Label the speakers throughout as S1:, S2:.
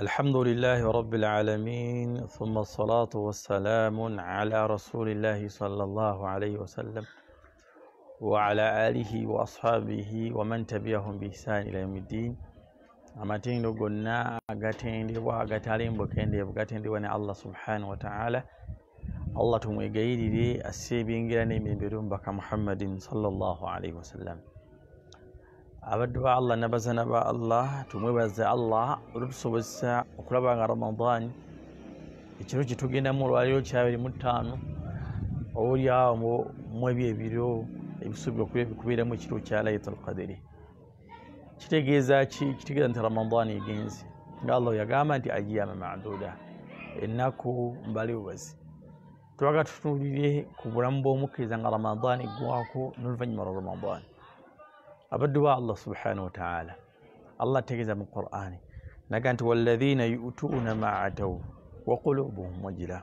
S1: الحمد لله رب العالمين ثم الصلاة والسلام على رسول الله صلى الله عليه وسلم وعلى آله وأصحابه ومن تبعهم بإحسان إلى يوم الدين amatendo gonna agatendebwa agatalembokendevu gatendebwa ne allah subhanahu wataala allah tumwegayirire aseebyengira n'emirembe eryomubaka muhammadin salllah alaihi wasallam abaddu ba allah nabazana ba allah tumwebaza allah olutusobozesa okulaba nga ramadan ekiro kyetugendamu olwaliro kyabiri mu ttaano oli awo mu ebyo ebiro ebisubi okubeeramu ekiro kya lailatul qadiri kitegeeza ki? Kitegeeza nti ramadan egenze nga allah yagamba nti ayama maduda ennaku mbale bubazi twaga tutunulire ku bulamu bw'omukkiriza nga ramadan eggwako n'oluvanyuma lwa ramadan abaddu ba allah subhanahu wataala allah ategeeza mu qur'ani naga nti waladhina yutuuna ma atau wa qulubuhum wajila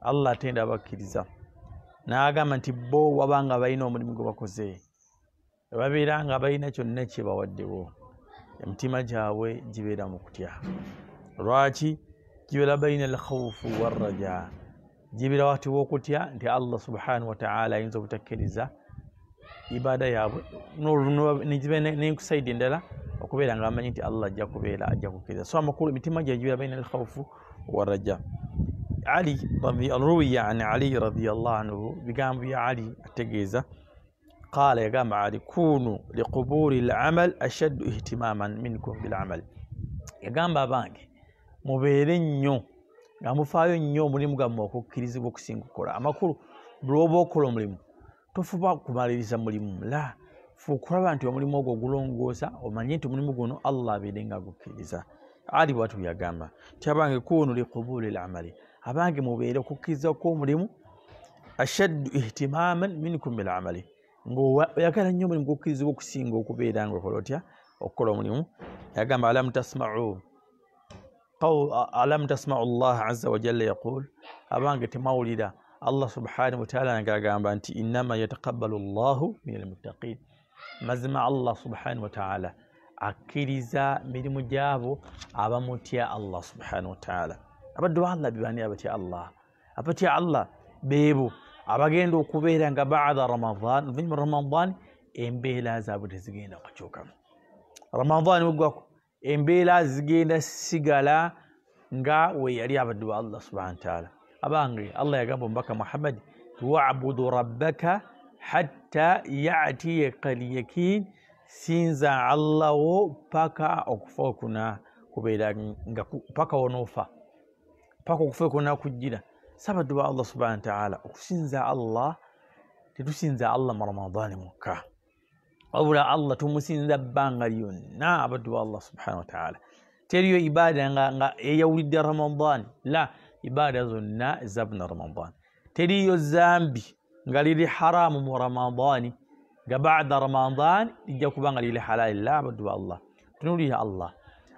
S1: allah atenda abakkiriza n'agamba nti bo wabanga balina omulimu gwe bakoze babeera nga balina kyonna kyebawaddewo emitima gyabwe gibeera mu kutya lwaki gibeera balina alkhawufu warraja gibeera wakati w'okutya nti allah subhanahu wataala ayinza obutakkiriza ibaada yaabwe. Nenkusaidi endala okubeera nga bamanyi nti allah ajja kubeera ajja kukkiriza so amakulu emitima gyabwe gibeera balina alkhawufu warraja ali ruwiya an ali radiallahu anhu bigambo bya ali ategeeza. Qala yagamba ali kunu liquburi lamal ashaddu ihtimaman minkum bilamal. Yagamba abange mubeere nnyo nga mufaayo nnyo omulimu gammwe okukkirizibwa okusinga okukola. Amakulu buli oba okola omulimu tofuba kumaliriza mulimu la fe okulaba nti omulimu ogwo ogulongoosa omanye nti omulimu guno allah abeere nga gukkiriza ali bwatu yagamba ti abange kunu liquburi lamali. Abange mubeere okukkiriza kw'omulimu ashaddu ihtimaman minkum bilamali. Ngaoyagala nnyo omulimu gwokkirizibwa okusinga okubeera nga okola otya? Okukola omulimu. Yagamba alam tasmau? Alam tasmau llah aza wajalla yaqul? Abange temawulira الله سبحانه وتعالى قال إنما يتقبل الله من المتقين. مزمع الله سبحانه وتعالى. أكيرزا من مجابو أبا متيا الله سبحانه وتعالى. أبا دعا الله بباني أبا تيا الله. أبا تيا الله بيبو. أبا جندو كبيرا بعد رمضان. فين رمضان إن بيلا زابو تزقين أقشوكا رمضان وقوك إن بيلا زقين السقالة نقا ويري أبا دعا الله سبحانه وتعالى. Abange allah yagamba omubaka muhammadi wabudu rabbaka hatta yatiyaka lyakin sinza allahwo paka okufa okuna kubeera nga paka wonoofa paka okufa okuna kujjira sabaddu ba allah subhana wataala okusinza allah tetusinza allah mu ramadani mukka wabula allah tumusinza bbanga lyonna abaddu ba allah subhana wataala teriyo ibaada nga eyawulidde ramadan la ibaada zonna ezabuna ramadan teriyo zambi nga liri haramu mu ramadani nga bada ramadan lijja kuba nga liri halali la abaddu ba allah tunulira allah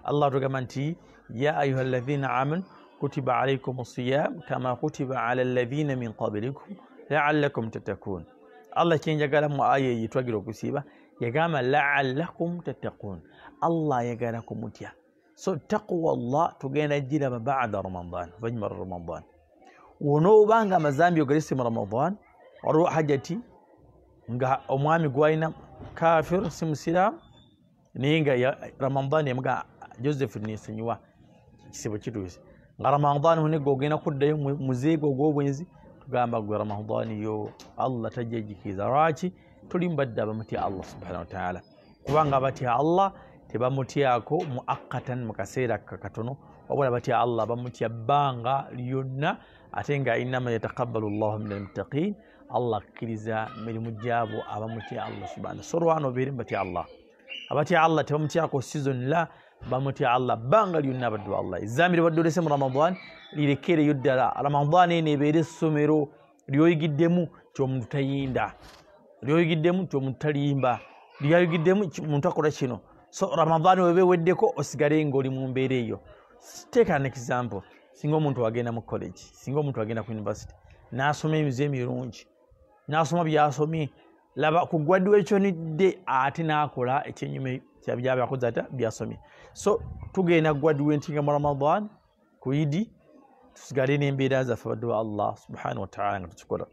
S1: allah tugamba nti ya ayuha alladhina amanu kutiba alaikum siyam kama kutiba ala alladhina min qablikum laalakum tatakun allah kyenjagala mu aya eyi twagira okusiiba yagamba laalakum tatakun allah ayagala kumutya so taqwa llah tugenda giraba bada ramadan oluvanyuma lwa ramadan wonoobanga amazambi ogalese mu ramadan waliwo hajati nga omwami gwalina kafir si musiramu naye nga ramadan yamuga joseph nesenyiwa kisibo kituuse nga ramadan hunega ogenda kuddayo muzeego ogwobwenzi tugamba gwe ramadan yo allah tajja jikiriza lwaki tuli mbadde abamutya allah subhanahu wataala kubanga abatya allah tebamutyako mu akatan mu kaseera kakatono wabula batya allah bamutya bbanga lyonna ate nga inama yataqabbalu llahu min almuttaqin allah akkiriza mirimu gyabo abamutya allah subhana so lwana obeere mubatya allah. Abatya allah tebamutyako sizon la bamutya allah bbanga lyonna abaddu allah. Ezamiri badde olese mu ramadan lirekereyo ddala. Ramadan eno ebeere essomero lyoyigiddemu kyomuntu tayinda lyoyigiddemu nti omuntu talimba lyayigiddemu muntu akola kino so ramadan weba eweddeko osigale ngaoli mu mbeera eyo. Teeka an example. Singa omuntu wagenda mu college singa omuntu wagenda ku university nasoma emize emirungi nasoma byasomye laba ku gwaddi wekyonidde ate nakola ekyenyuma byabyakozata byasomye. So tugenda gwaddi wentinga mu ramadan ku idi tusigale nembeera zaffe badde wa allah subhanahu wataala nga tukikola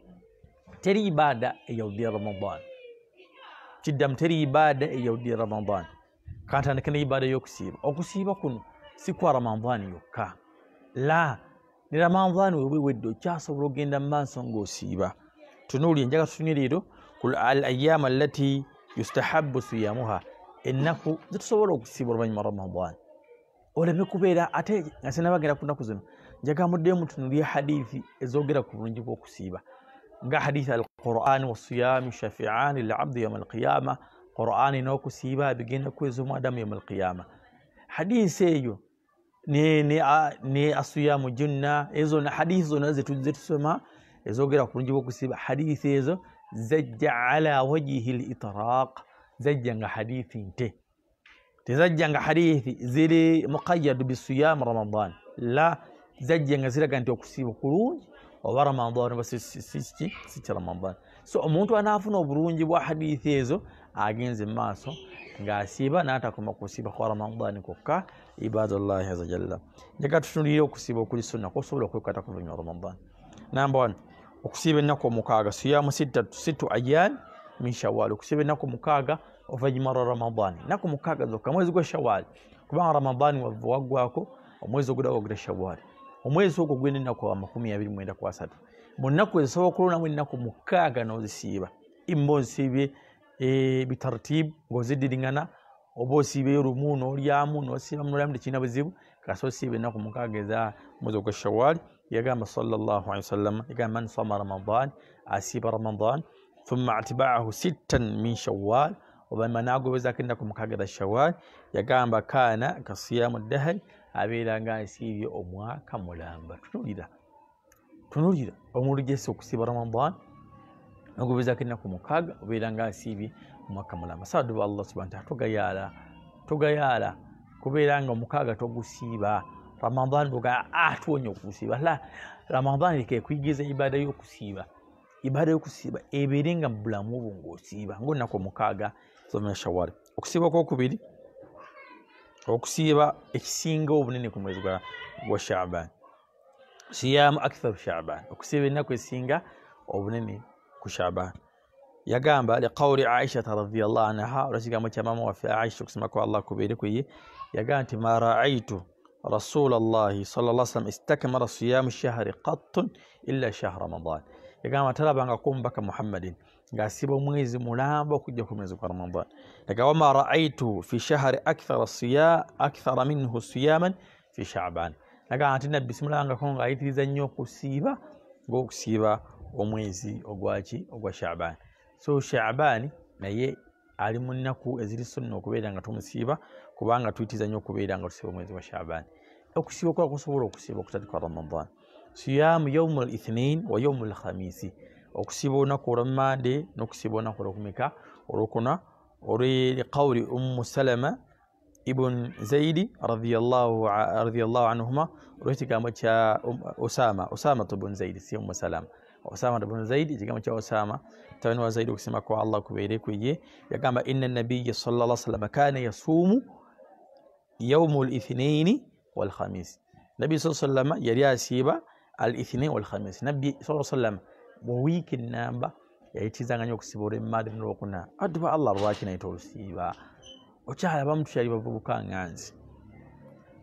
S1: teri ibada eyaudira ramadan kiddamu teri ibada eyaudira ramadan kantandike ne ibada yokusiiba okusiiba kuno si kwa ramadan yokka. La ne ramadan webwe wedde okyasobola okgenda mu maaso ngaosiiba tunuuli enjaga tutunye leero al ayama allati yustahabu siyamuha. Ennaku zetusobola okusiiba oluvanyuma ramadan oleme kubeera ate nga sinabagenda ku nnaku zino njagamuddemu tunulye hadithi ezogera ku bulungi bwokusiiba. Nga hadithi alquran wasiyami shafiani labdi yauma alqiyama qurani n'okusiiba bigenda kweza omwadamu yauma alqiyama hadithi eyo ne asiyamu junna ezo hadithi zona zetusoma ezogera ku bulungi bwokusiiba hadithi ezo zajja ala wajihi litraq zajja nga hadithi nte. Tezajja nga hadithi ziri muqayadu bisiyam ramadan. La zajja nga ziraga nti okusiiba kulungi oba ramadan oba siki ramadan. So omuntu anaafuna obulungi bwa hadithi ezo agenze mumaaso ngaasiiba natakoma kusiiba kwa ramadan kokka ibadallahi azajalla njaga tutunulire okusiiba okuli sunna kosobola okwekwata ku lunyuma ramadan. Number one okusiiba ennaku omukaaga siyamu sittu ayan min shawal okusiiba ennaku mukaaga oluvanyuma lwa ramadan. Ennaku mukaaga zokka mwezi gwa shawal kubanga ramadan wava waggwako omwezi ogulawo ogula shawal omwezi ogwo gwena ennaku amakumi abiri mwenda kwasatu mu nnaku ezisobola okulonamu ennaku mukaaga n'ozisiiba imba osiibye bitartibu ng'oziddiringana oba osiibeyo lumu n'olyamu n'osiiba munolyamu tekirina buzibu kasi osiiba ennaku mukaaga eza mwezi ogwa shawal yagamba sallallahu alaihi wasallam yagamba man sama ramadan asiiba ramadan thumma atbaahu sittan min shawal oluvanyuma nagobezako ennaku mukaaga za shawal yagamba kana kasiyamu dahari abeera nga asiibye omwaka mulamba. Tunulira tunulira omuntu gyesa okusiiba ramadan nogobezako ennaku mukaaga obeera nga asiibye omwaka mulamba sabaduba allah subhana taala togayaala togayaala kubeera nga omukaaga togusiiba. Ramadan boga atuwonya okusiiba la ramadan kekuyigiriza ibada yokusiiba. Ibada yokusiiba ebeere nga mubulamu obwo ngaosiiba ngaolunaku omukaaga zomya shawari okusiiba kwokubiri okusiiba ekisinga obunene ku mwezi gwa shaban siyamu aktharu shaban okusiiba ennaku esinga obunene ku shaban. Yagamba liqawuli aishata radiallahu anha olwakigambo kya mama waffe aisha okusema kwa allah kubeere kweye yagamba nti ma raaitu rasula llahi sal lla sallam istakmala siyamu shahri qattun illa shahr ramadan. Yagamba talabangako omubaka muhammadin ng'asiba omwezi mulamba okujja ku mwezi gwa ramadan. Yagamba wama raaitu fi shahri akthara minhu siyaman fi shaban. Nagamba nti nabbi simulabangako ng'ayitiriza nnyo omwezi ogwaki ogwa shaban. So shabaani naye ali mu nnaku eziri sunna okubeera nga tumusiiba kubanga tuyitiriza nnyo okubeera nga tusiiba omwezi wa shabaani okusiiba okola kusobola okusiiba okutandika ramadan. Siyamu yaumu lithnain wa yaumu lkhamisi okusiiba olunaku olwamande n'okusiiba olunaku olwokumeka olwokuna olwqawuli ummu salama ibn zaidi radiallahu anhuma olwekigambo kya osama osamatu bun zaidi si ummu salama osama bun zaidi ekigambo kya osama tabani wa zaidi okusema kwa allah kubeere kweye yagamba ina nabiya salla salama kana yasuumu yaumu lithnaini walkhamis nabi sa sallama yali asiiba al ithnain walkhamis nabbi sa sallama mu wiiki namba yayitirizanga nyo okusiiba olwemmaadi nolwokuna adduba allah lwaki nayita olusiiba okyalaba mutu yali bavubuka nganzi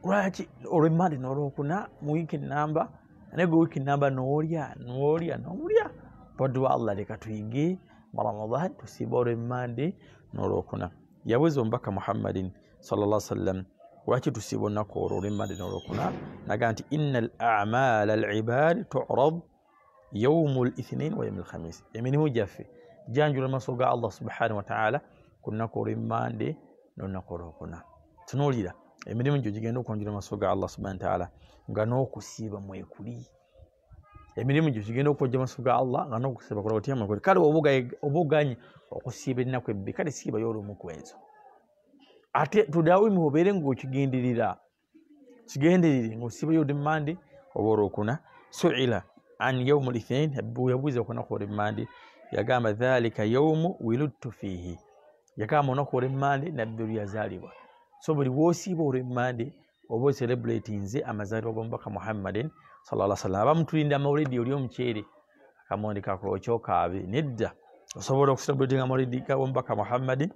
S1: lwaki olwemmaadi nolwokuna? Mu wiiki namba naye gwe wiiki namba noolya noolya nomulya badduba allah leka tuyige mu ramadan tusiiba olwemmaadi nolwokuna yaweza omubaka muhammadin salla sallam lwaki tusiiba olunaku olwo olwemmaadi nolwokuna naga nti ina al amala al ibadi turad yaumu lithnain wa yaumu lkhamis emirimu gyaffe janjula maaso ga allah subhanahu wataala ku lunaku olwemmande nolunaku olwokuna tunuulira emirimu gyo gigenda okwanjula maaso ga allah subhana wataala nga n'okusiiba mwekuli. Emirimu gyo gigenda okwojja maaso ga allah nga n'okusiiba kula otya mwekuli kale oba oganye okusiiba ennaku ebbi kale siibayo olumu ku ezo. Ate tudawimu obeere ngaokigenderera kigenderere ngaosiibayo olwemmande oba olwokuna. Suila an yaumu lithnain yabuuza okunaku olwemmande yagamba dhalika yaumu wiludtu fihi yagamba onaku olwemmande nabbi luyazaalibwa so buli wosiiba olwemmande oba ocelebrate nze amazaalibwa gomubaka muhammadin salla sallam abamutulinda maulidi oli omuceere akamondi kakokyokaabe nedda. Osobola okucelebratinga maulidi gomubaka muhammadin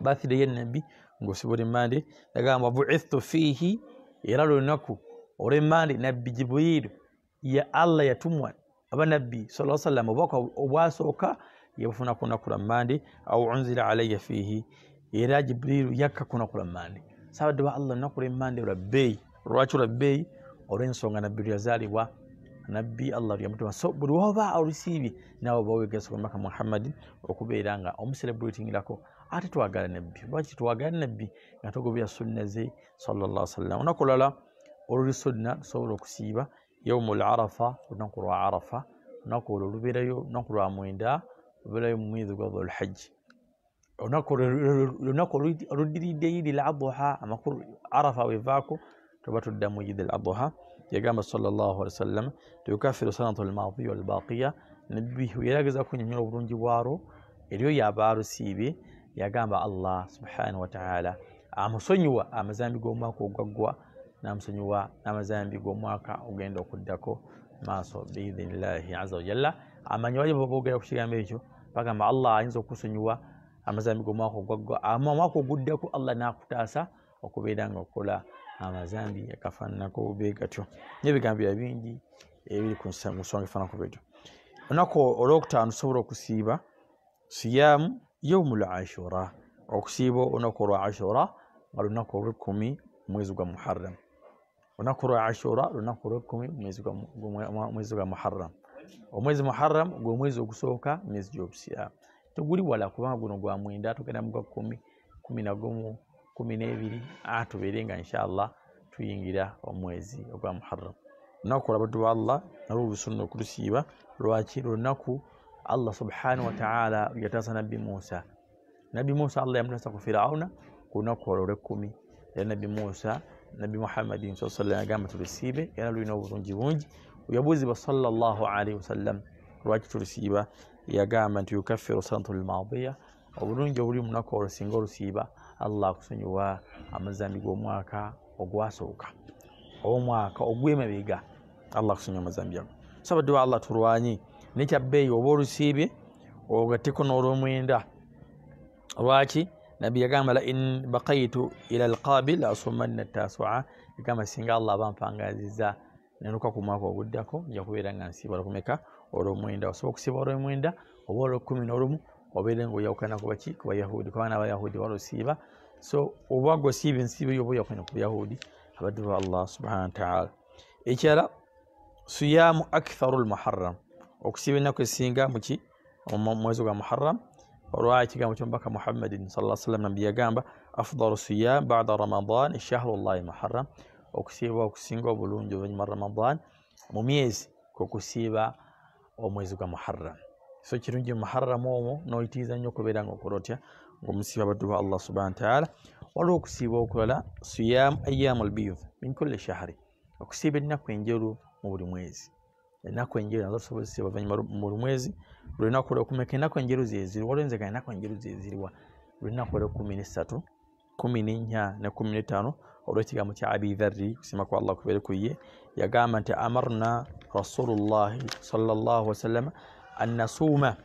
S1: birthday yenabbi ngaosibula emmande. Yagamba buithtu fiihi era lwelunaku olwemmande nabbi jibuiru ya allah yatumwa abanabbi sa sallam obubaka obwasooka yebufuna kunaku lwammande au unzila alaya fiihi era jibuiru yakka kunaku lwammande sabadde wa allah lunaku lwemmande lwabbeeyi lwaki lwabbeeyi olwensonga nabbi lwyazaalibwa nabbi allah lyamutuma so buli woba olusiibye nawe oba wegesa kumaka muhammadin okubeera nga omucelebratingirako ate twagala nabbi. Lwaki twagala nabbi? Nga togobera sunna ze salllah sallam olunaku olwala oluli sunna tusobola okusiiba. Yaumu larafa olunaku lwa arafa. Olunaku olwo lubeerayo olunaku lwa mwenda lubeerayo mu mwezi gwa dhulhajji olunaku oludiridde idi l adha amakulu arafa wevaako tuba tuddamu idi l adha yagamba wasallam tuyukafiru sanatu lmadiya walbaqiya nabbi yerageza kunyonyola obulungi bwalwo eryo yaba alusiibye yagamba allah subhanahu wataala amusonyiwa amazambi g'omwaka ogwaggwa namusonyiwa n'amazambi g'omwaka ogenda okuddako maaso biidhinillahi aza wajalla amanyi wali babogera ku kigambo ekyo bagamba allah ayinza okusonyiwa amazambi g'omwaka ogwaggwa ama omwaka oguddako allah nakutaasa okubeera nga okola amazambi agafaananako be gatyo. Nebigambo bya bingi ebiri ku nsonga efaanaku betyo olunaku olwokutaano tusobola okusiiba siyamu yaumu l ashura. Okusiiba olunaku olwa ashura nga lunaku olwekumi omwezi gwa muharram. Olunaku lwa ashura lunaku olwekumi mwezi gwa muharram. Omwezi muharram gwe omwezi ogusooka myezi gyobusiramu teguli wala kubanga guno gwa mwenda tugenda mugwa kumi kumi nagumu kumi nebiri tubeere nga inshallah tuyingira omwezi ogwa muharram. Olunaku olwabaddu ba allah nalwo olusunna okulusiiba lwaki? Lunaku allah subhanahu wataala yataasa nabbi musa. Nabbi musa allah yamutasa ku firauna ku lunaku olwo olwekumi era nabbi musa nabbi muhammadin sa sallam yagamba tulusiibe era lulina obulungi bungi. Yabuuzibwa salllah alaihi wasallam lwaki tulusiiba yagamba nti yukaffiru sanatu lmadiya obulungi obuli munaku olwo singa olusiiba allah akusonyiwa amazambi g'omwaka ogwasooka omwaka ogwemabega allah akusonyiwa amazambi ago sabadde wa allah tulwanyi nekyabbeeyi oba olusiibye ogatteko n'olwomwenda lwaki nabbi yagamba la in bakaitu ila alqabil asumanna tasua yagamba singa allah abampangaziza nenuka ku mwaka oguddako nja kubeera nga nsiiba lwakumeka olwomwenda. Osobola okusiiba olwomwenda oba olwekumi n'olumu obeere nga oyawukana kubaki kubayahudi kubana abayahudi balusiiba so oba gwosiiba ensiiba yo oba oyawukana ku bayahudi abaddu ba allah subhana wataala ekirala siyamu aktharu lmuharram okusiiba ennaku esinga muki omwezi gwa muharram. Olwa ekigambo kyomubaka muhammadin sa sallam nabbi yagamba afdalu siyam bada ramadan shahru llahi muharram. Okusiiba okusinga obulungi oluvanyuma ramadan mu myezi kwekusiiba omwezi gwa muharram. So kirungi muharram omwo noyitiriza nnyo okubeera nga okola otya? Ngaomusiiba abaddu ba allah subhana wataala waliwo okusiiba okulala siyam ayamu lbid min kulli shahri. Okusiiba ennaku enjeru mu buli mwezi. Ennaku enjeru nazo tusobola okusiiba oluvanyuma mu buli mwezi. Buli lunaku lwekumeka ennaku enjeru zeziri waliwo nzega ennaku enjeru zeziriwa buli lunaku lwekumi nesatu kumi nenya ne kumi netaano olwekigambo kya abi dharri kusima kwa allah kubeere ku ye yagamba nti amarna rasulullahi salllah wasallama an nasuuma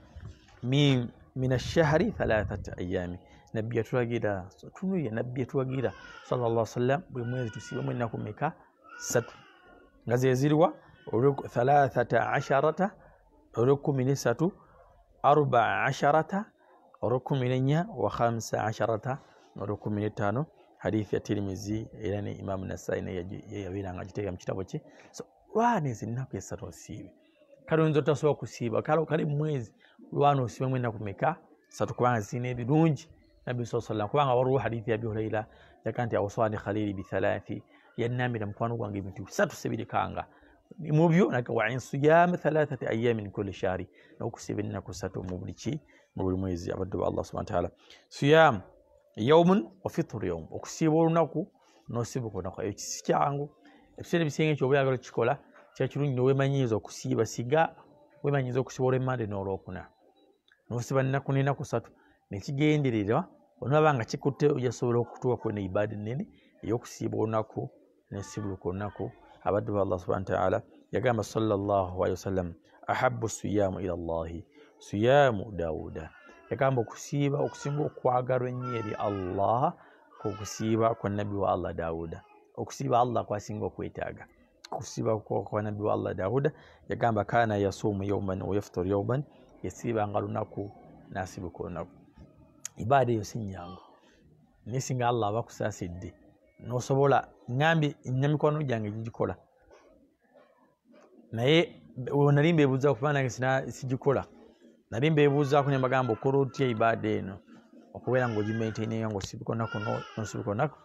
S1: min ashahri thalathat ayami nabbi yatulagira tunuye nabbi yatulagira salllah sallam buli mwezi tusiibemu ennaku meka satu. Nga zeziriwa thalathata asharata olwekumi nesatu arbaa asharata olwekumi nenya wa khamsa asharata olwekumi netaano hadithi ya tirimizi era ne imamu nasai nayeyabeeranga agiteeka mu kitabo kye lwana ezo ennaku esatu osiibe kale oyinza otasobola kusiiba kale kale mwezi lwana osiibemu ennaku meka satu kubanga zirina ebirungi nabbi saa sallam kubanga waliwo hadithi ya bihulaira yaga nti awaswani khalili bithalathi yannambira mukwano gwange ebintu bisatu sebirikanga mubyo wain siyam thalathati ayamin kulli shahri. Nokusiba ennaku satu mubulichi mubulimwezi abaddu ba allah subhana wataala siyam yaumun wafitru yaum okusiiba olunaku nosibuka olunaku ekyo sikyangu ebiseera ebisinga ekyo oba oyagala okikola kyakirungi nowemanyiriza okusiiba siga wemanyiza okusiiba olwemmande n'olwokuna nosiba nnaku nenaku satu nekigendererwa onaba nga kikutte ojasobola okutuuka ne ibaada ennene ey'okusiiba olunaku nesibuluka olunaku abaddu ba allah subhana wataala yagamba salllahalihi wasallam ahabu siyamu ila llahi siyamu dawuda yagamba okusiiba okusinga okwagalwa ennyo eri allah kukusiiba kwa nabbi wa allah dawuda. Okusiiba allah kwasinga okwetaaga. Okusiiba kwa nabbi wa allah dawuda yagamba kana yasuumu yauman wayaftur yauman yasiibanga lunaku nasibuka olunaku. Ibaada eyo si nyangu naye singa allah aba kusaasidde nosobola ngambye nyamikwano gyange gigikola. Naye nali mbebuuza kuba nange sigikola nali mbebuuzaku nembagamba okola otya ibaada eno? Okubeera nga ogimaitaininga nga osibika onaku nosibika onaku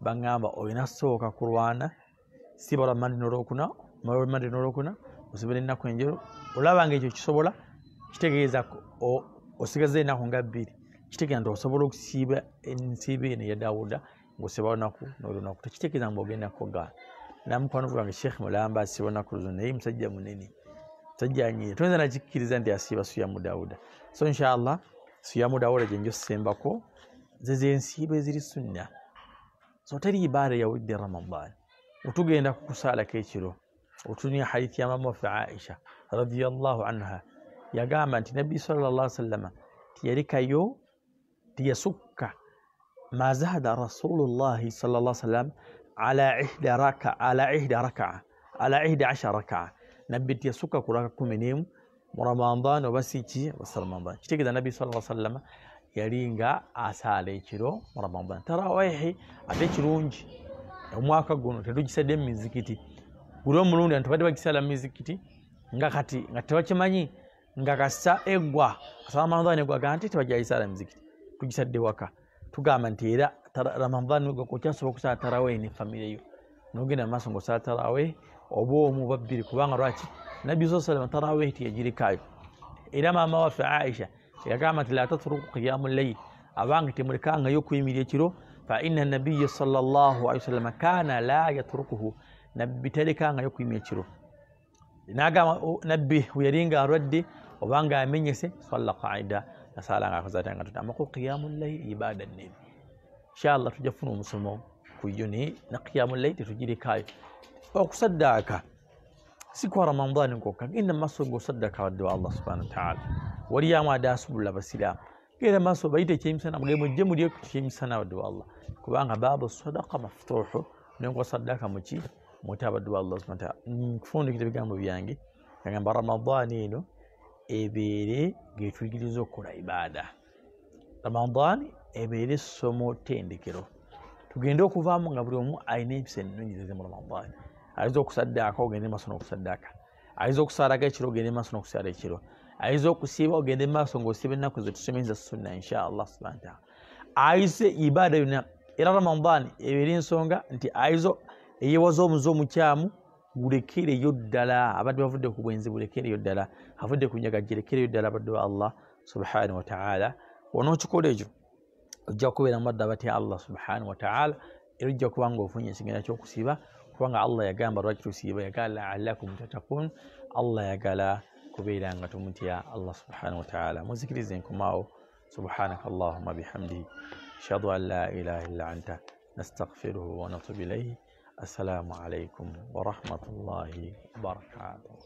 S1: bagamba olina sooka kulwana siba lwa mandi nolwokuna mandi nolwokuna osibira ennaku enjeru. Olaba nga ekyo kisobola kitegeeza osigaza ennaku nga bbiri kitegeeza nti osobola okusiiba ensiiba eno ya dawuda ngaosiba lunaku nolunaku. Tekitegeeza nga ogenda kugaana namukwano gwange sheekh mulamba asiba olunaku luno naye musajja munene musajja anyire toyinza nakikkiriza nti asiiba suyamu dawuda so inshallah suyamu dawuda gyenjo sembako zezensiiba eziri sunna so teri ibaada yawudde ramadan otugenda kukusaalako ekiro otunia hadithi ya mama waffe aisha radiallahu anha yagamba nti nabbi sallallah sallama tiyalikayo tiyasukka ma zada rasulullahi salllah sallam ala ihda raka ala ihda rakaa ala ihda ashar rakaa nabbi tiyasukka ku raka kumi nemu mu ramadan oba siki basa ramadan. Kitegeeza nabbi sa sallama yali nga asaala ekiro mu ramadan. Tarawihi ate kirungi omwaka guno tetugisadde mu mizikiti guli omulundi anti badde bagisaala mu mizikiti nga kati nga tebakimanyi nga kasa eggwa kasaba ramadan eggwa ga nti tebajayisaala mu mizikiti tugisadde waka tugamba nti era ramadan okyasobola okusala tarawe ne famire yo nogenda mumaaso ngaosala tarawe أبوه مببر كبان راتي. نبي صلى الله عليه وسلم تراويه تيجيري كاي إلى ما ما وفى عائشة يا قامت لا تترك قيام الليل أبانك تمركان يكوي مديتيرو فإن النبي صلى الله عليه وسلم كان لا يتركه. نبي تلك أن يكوي مديتيرو ناقا نبي ويرينغا ردي وبانغا من يسي صلى قاعدة. نسالة عن خزاتة عن قدرة أمكو قيام الليل إبادة النبي. إن شاء الله تجفنوا مسلمون. كيوني نقيام الليل تجيري كاي okusaddaaka si kwa ramadani nkokka genda mumaaso ngaosaddaaka wadde wa allah subhana wataala waliyamu ade asubula basiraamu genda mumaaso bayite ekyemisana mugee mujje muli ekyemisana wadde wa allah kubanga baabu sadaka mafutuhu nenga osaddaaka muki muti abadde wa allah subhana wataala nkufundikira ebigambo byange agamba ramadani eno ebeere ngetuyigiriza okukola ibaada ramadan ebeere essomo tendekero tugende okuvaamu nga buli omu alina empisa ennungi zeze mu ramadan ayinza okusaddaaka ogende maaso n'okusaddaaka ayinza okusaalaga ekiro ogende maaso n'okusaala ekiro ayinza okusiiba ogende maaso ngaosiiba ennaku zetusomeza sunna inshallah subhana wataala ayise ibaada yonna era ramadan ebeere ensonga nti ayinza eyewaza omuze omukyamu bulekereyo ddala abadde bavudde ku bwenzi bulekereyo ddala avudde ku nyaga girekereyo ddala abadde wa allah subhanahu wataala wonookikola ekyo ojja kubeera mu badde abatya allah subhanahu wataala era ojja kuba nga ofunye ekigenda kyokusiiba كون الله يقام برجل سيبا يقال لعلكم تتقون الله يقال كبيرا أن يا الله سبحانه وتعالى مزكر زينكم معه سبحانك اللهم بحمده أشهد أن لا إله إلا أنت نستغفره ونتوب إليه السلام عليكم ورحمة الله وبركاته